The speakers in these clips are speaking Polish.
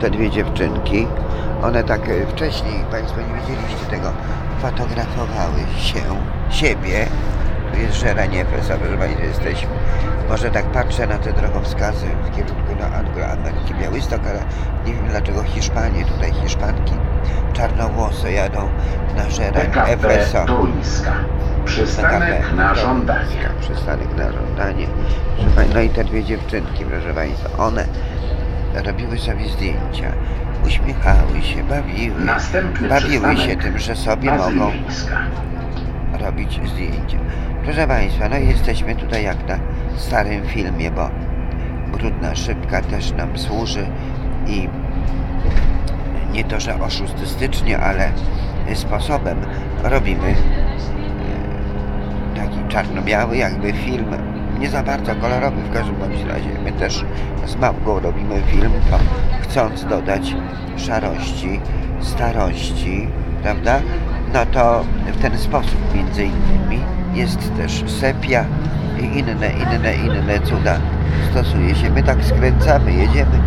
Te dwie dziewczynki. One tak e, wcześniej, Państwo nie widzieliście tego, fotografowały się, siebie. Tu jest Efesa, proszę Państwa, jesteśmy. Może tak patrzę na te drogowskazy w kierunku do Angloameryki, Białystok, ale nie wiem dlaczego Hiszpanie, tutaj Hiszpanki czarnowłose jadą na Żerań. Tuńska. Przystanek na żądanie. Przystanek na żądanie. No i te dwie dziewczynki, proszę Państwa, one robiły sobie zdjęcia, uśmiechały się, bawiły, Następny bawiły się tym, że sobie mogą robić zdjęcia. Proszę Państwa, no jesteśmy tutaj jak na starym filmie, bo brudna szybka też nam służy i nie to, że oszustystycznie, ale sposobem robimy e, taki czarno-biały jakby film, nie za bardzo kolorowy w każdym bądź razie. My też z Małgą robimy film, to chcąc dodać szarości, starości, prawda? No to w ten sposób między innymi jest też sepia i inne, inne, inne cuda stosuje się. My tak skręcamy, jedziemy.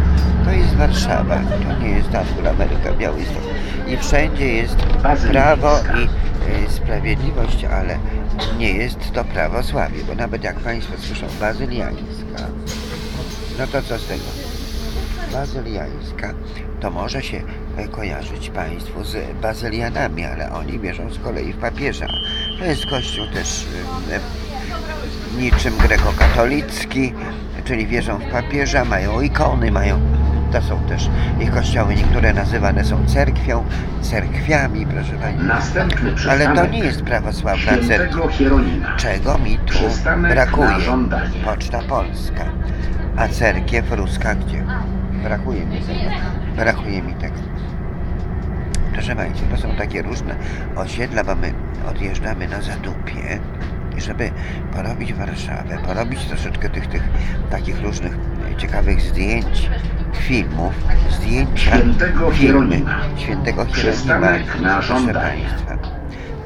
To jest Warszawa, to nie jest Ameryka, Białystok. I wszędzie jest prawo i e, sprawiedliwość, ale nie jest to prawosławie, bo nawet jak Państwo słyszą bazyliańska, no to co z tego? Bazyliańska to może się e, kojarzyć Państwu z bazylianami, ale oni wierzą z kolei w papieża. To jest kościół też e, niczym grekokatolicki, czyli wierzą w papieża, mają ikony, mają. To są też ich kościoły, niektóre nazywane są cerkwią, cerkwiami, proszę Państwa. Ale to nie jest prawosławna cerkiew. Czego mi tu brakuje? Poczta Polska. A cerkiew ruska gdzie? Brakuje mi tego. Brakuje mi tego. Proszę Państwa, to są takie różne osiedla, bo my odjeżdżamy na Zadupie i żeby porobić Warszawę, porobić troszeczkę tych, tych takich różnych ciekawych zdjęć, filmów, zdjęcia, Świętego filmy Hieronima. świętego Przystanek Hieronima, na proszę żądanie. Państwa.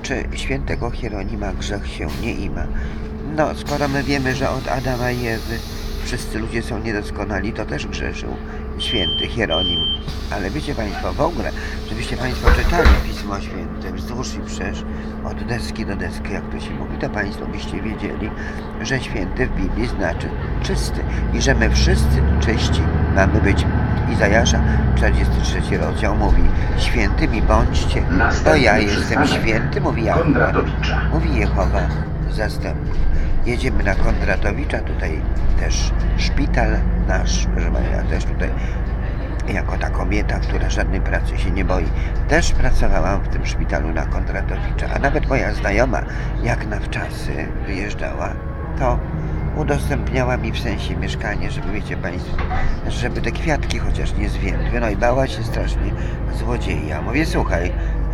Czy świętego Hieronima grzech się nie ima? No, skoro my wiemy, że od Adama i Ewy wszyscy ludzie są niedoskonali, to też grzeszył święty Hieronim. Ale wiecie Państwo, w ogóle, żebyście Państwo czytali Pismo Święte wzdłuż i wszerz, od deski do deski, jak to się mówi, to Państwo byście wiedzieli, że święty w Biblii znaczy czysty i że my wszyscy czyści mamy być. Izajasza 43 rozdział mówi, świętymi bądźcie, Następny ja jestem święty, mówi. Kondratowicza. Mówi Jehowa zastępów. Jedziemy na Kondratowicza, tutaj też szpital nasz, proszę Państwa, też tutaj jako ta kobieta, która żadnej pracy się nie boi, też pracowałam w tym szpitalu na Kondratowicza, a nawet moja znajoma, jak na wczasy wyjeżdżała, to udostępniała mi w sensie mieszkanie, żeby wiecie Państwo, żeby te kwiatki chociaż nie zwiędły, no i bała się strasznie złodzieja. Mówię, słuchaj,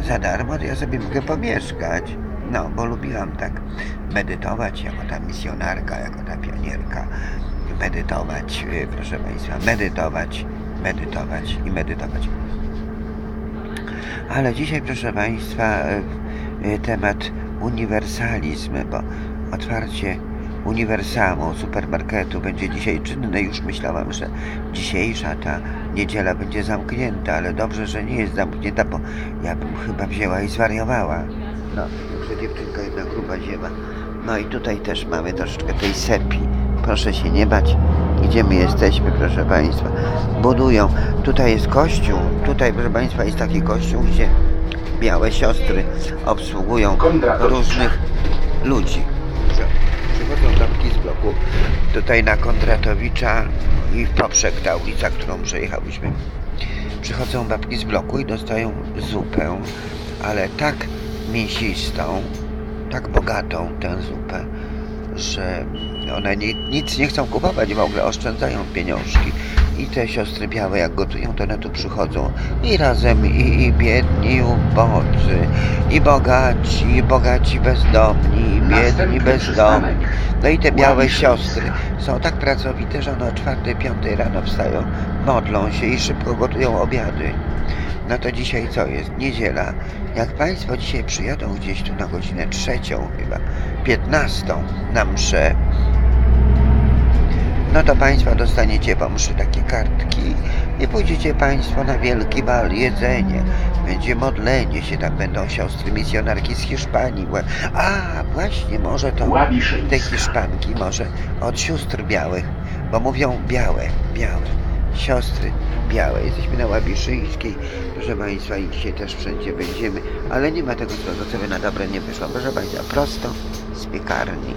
za darmo to ja sobie mogę pomieszkać. No, bo lubiłam tak medytować jako ta misjonarka, jako ta pionierka. Medytować, y, proszę Państwa, medytować, medytować i medytować. Ale dzisiaj, proszę Państwa, y, y, temat uniwersalizm, bo otwarcie uniwersamu, supermarketu będzie dzisiaj czynne. Już myślałam, że dzisiejsza ta niedziela będzie zamknięta, ale dobrze, że nie jest zamknięta, bo ja bym chyba wzięła i zwariowała. No, że dziewczynka jedna gruba ziewa. No i tutaj też mamy troszeczkę tej sepi. Proszę się nie bać. Gdzie my jesteśmy, proszę Państwa? Budują. Tutaj jest kościół. Tutaj, proszę Państwa, jest taki kościół, gdzie białe siostry obsługują różnych ludzi. Przychodzą babki z bloku tutaj na Kondratowicza i w poprzek ta ulica, którą przejechałyśmy. Przychodzą babki z bloku i dostają zupę, ale tak mięsistą, tak bogatą tę zupę, że one nic nie chcą kupować w ogóle, oszczędzają pieniążki. I te siostry białe, jak gotują, to one tu przychodzą. I razem, i, i biedni, i ubodzy, i bogaci, i bogaci bezdomni, i biedni bezdomni. No i te białe siostry są tak pracowite, że one o czwartej, piątej rano wstają, modlą się i szybko gotują obiady. No to dzisiaj co jest? Niedziela. Jak Państwo dzisiaj przyjadą gdzieś tu na godzinę trzecią chyba, piętnastą na mszę, no to Państwo dostaniecie po mszy takie kartki i pójdziecie Państwo na wielki bal, jedzenie, będzie modlenie się, tam będą siostry misjonarki z Hiszpanii. A, właśnie, może to te. Hiszpanki, może od sióstr białych, bo mówią białe, białe, siostry białe. Jesteśmy na Łabiszyńskiej, proszę Państwa, i dzisiaj też wszędzie będziemy, ale nie ma tego co by na dobre nie wyszło. Proszę Państwa, prosto z piekarni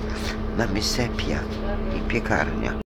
mamy sepia i piekarnia.